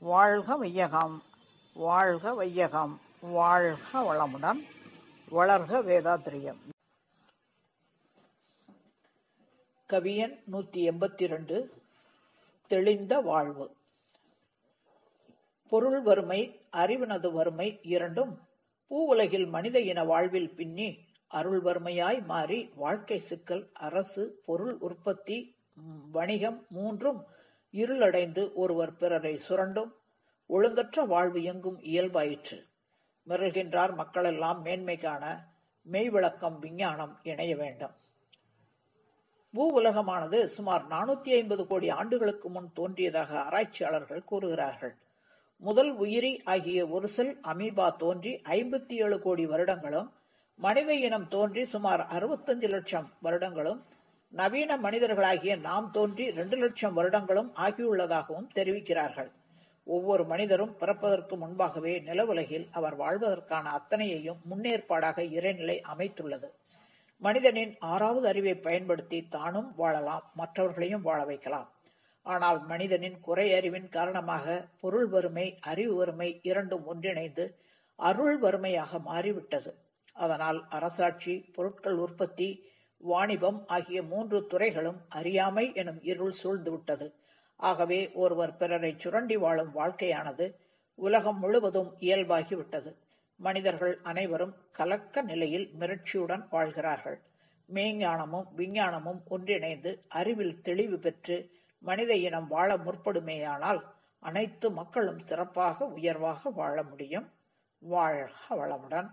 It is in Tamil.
வாழ்க வையகம் வாழ்க வையகம் வாழ்க வளமுடன் வளர்க வேதாத்திரியம். கவியன் நூத்தி எண்பத்தி ரெண்டு தெளிந்த வாழ்வு. பொருள் வறுமை அறிவினது வறுமை இரண்டும் பூவுலகில் மனித இன வாழ்வில் பின்னி அருள் வறுமையாய் மாறி வாழ்க்கை சிக்கல் அரசு பொருள் உற்பத்தி வணிகம் மூன்றும் இருளடைந்து ஒருவர் பிறரை சுரண்டும் ஒழுங்கற்ற வாழ்வு எங்கும் இயல்பாயிற்று. மிரள்கின்றார் மக்களெல்லாம் மேன்மைக்கான மெய்விளக்கம் விஞ்ஞானம் இணைய வேண்டும். பூ உலகமானது சுமார் நானூத்தி ஐம்பது கோடி ஆண்டுகளுக்கு முன் தோன்றியதாக ஆராய்ச்சியாளர்கள் கூறுகிறார்கள். முதல் உயிரி ஆகிய ஒரு செல் அமீபா தோன்றி ஐம்பத்தி ஏழு கோடி வருடங்களும் மனித இனம் தோன்றி சுமார் அறுபத்தஞ்சு லட்சம் வருடங்களும் நவீன மனிதர்களாகிய நாம் தோன்றி இரண்டு லட்சம் வருடங்களும் ஆகியுள்ளதாகவும் தெரிவிக்கிறார்கள். ஒவ்வொரு மனிதரும் பிறப்பதற்கு முன்பாகவே நிலவுலகில் அவர் வாழ்வதற்கான அத்தனையையும் முன்னேற்பாடாக இறைநிலை அமைத்துள்ளது. மனிதனின் ஆறாவது அறிவை பயன்படுத்தி தானும் வாழலாம் மற்றவர்களையும் வாழ வைக்கலாம். ஆனால் மனிதனின் குறை அறிவின் காரணமாக பொருள் வறுமை அறிவு வறுமை இரண்டும் ஒன்றிணைந்து அருள் வறுமையாக மாறிவிட்டது. அதனால் அரசாட்சி பொருட்கள் உற்பத்தி வாணிபம் ஆகிய மூன்று துறைகளும் அறியாமை எனும் இருள் சூழ்ந்துவிட்டது ஆகவே ஒருவர் பிறரை சுரண்டி வாழும் வாழ்க்கையானது உலகம் முழுவதும் இயல்பாகிவிட்டது மனிதர்கள் அனைவரும் கலக்க நிலையில் மிரட்சியுடன் வாழ்கிறார்கள். மெய்ஞானமும் விஞ்ஞானமும் ஒன்றிணைந்து அறிவில் தெளிவு பெற்று மனித இனம் வாழ முற்படுமேயானால் அனைத்து மக்களும் சிறப்பாக உயர்வாக வாழ முடியும். வாழ்க வளமுடன்.